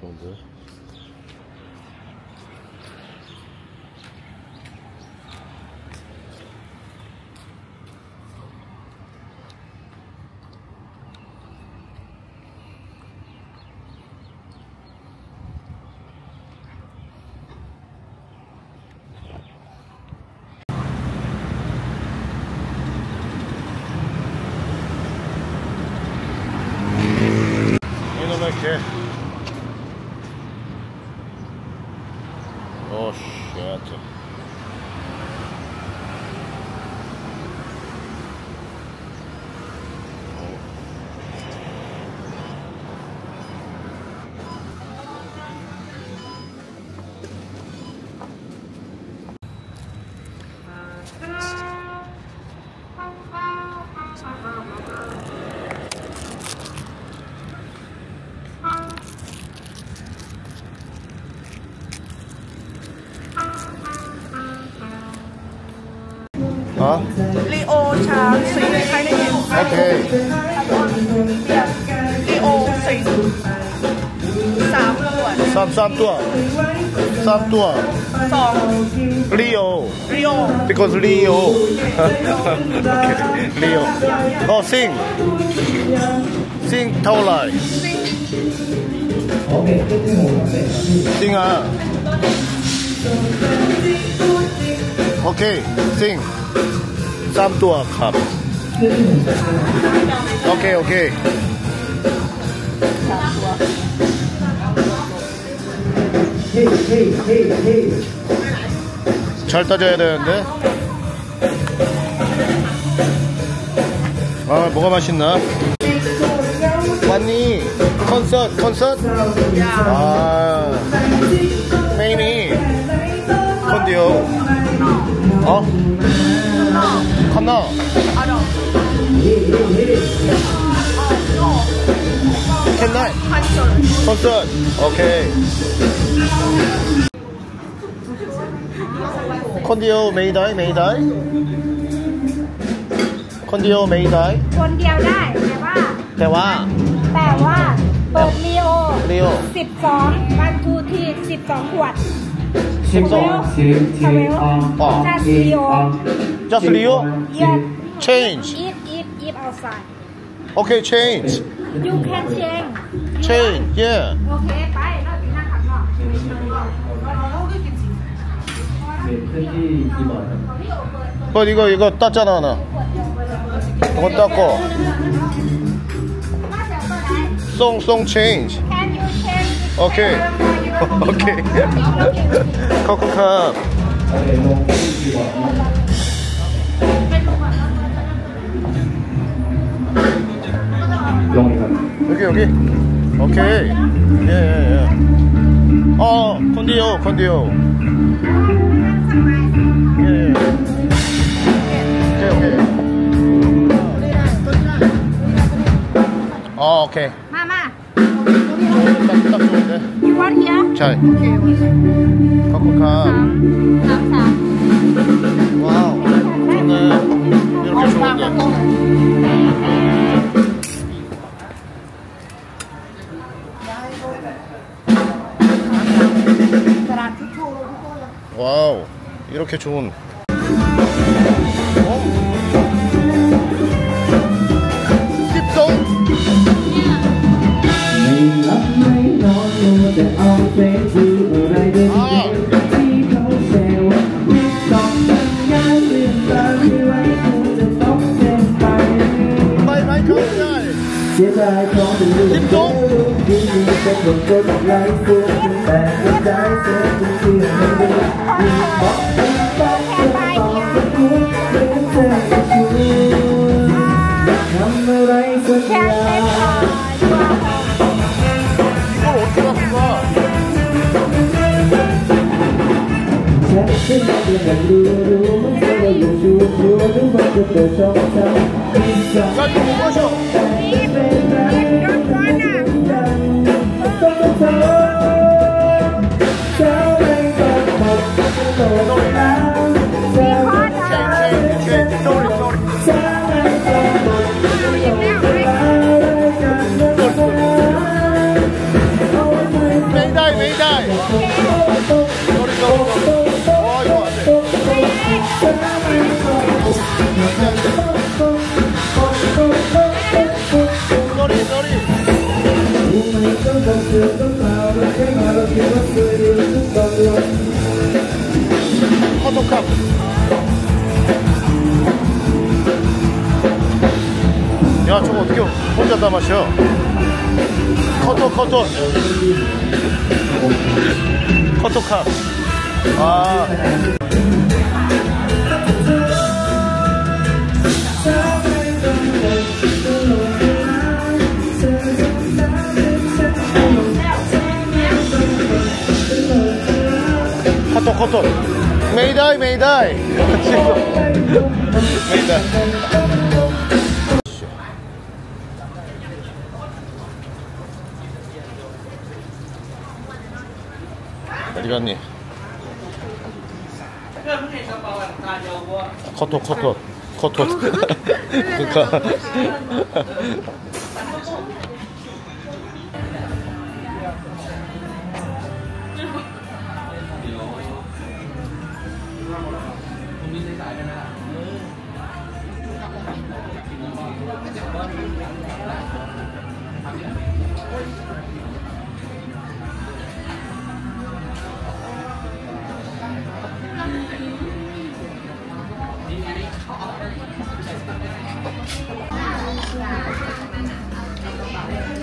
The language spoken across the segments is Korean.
选择。Oh shit. ฮะลีโอชาสิงใครได้ยินโอเคลีโอสิงสามตัวสามสามตัวสามตัวสองลีโอลีโอ because ลีโอลีโอโอสิงสิงเท่าไหร่สิงอะ 컵. 오케이, 오케이. 잘 따져야 되는데. 아, 뭐가 맛있나? 왔니? 콘서트, 콘서트? 아, 메이니. 컨디오. 어? 칸나. อร่อย 캔나이. พันจน 콘서트. 오케이. 컨디오 메이다이, 메이다이. 컨디오 메이다이. คนเดียวได้แต่ว่า 대화. แต่ว่าเปิดลีโอ 리오. 12วันทูที12 ขวด Just Leo. Just Leo? Yeah. Change. If, if, if outside. Okay, change. You can change. Change, yeah. Okay, bye. 어, 이거 이거 땄잖아 나 이거 땄고 송송 체인지 오케이 오케이. 코코카. 여기 여기. 오케이. 예, 예, 예. 어, 컨디오, 컨디오. 예. 예. 오케이, 오케이. 어, 오케이. 딱, 딱 좋은데? You 잘. 컵컵함. 와우. 좋네. 이렇게 좋은데. 와우 이렇게 좋은 Chia tay không đủ Tiếp tục Khi nhìn trong vòng tôi một lái xuống Chúng ta có trái sẽ cũng chia nhau đi Nhìn bóng em tóc Trong vòng tôi cuốn Để cánh xe của chúng Năm nay đây quên là Hãy subscribe cho kênh Ghiền Mì Gõ Để không bỏ lỡ những video hấp dẫn 커터컵 야 저거 어떻게 혼자 다 마셔? 커터 커터. 커터컵 아 ことことめいだいめいだいめいだい時間にことことことか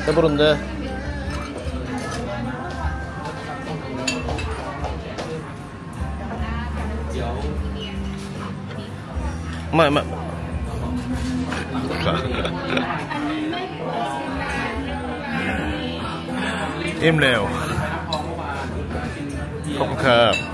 배부른데 마, 마. im เร็วขอบคุณครับ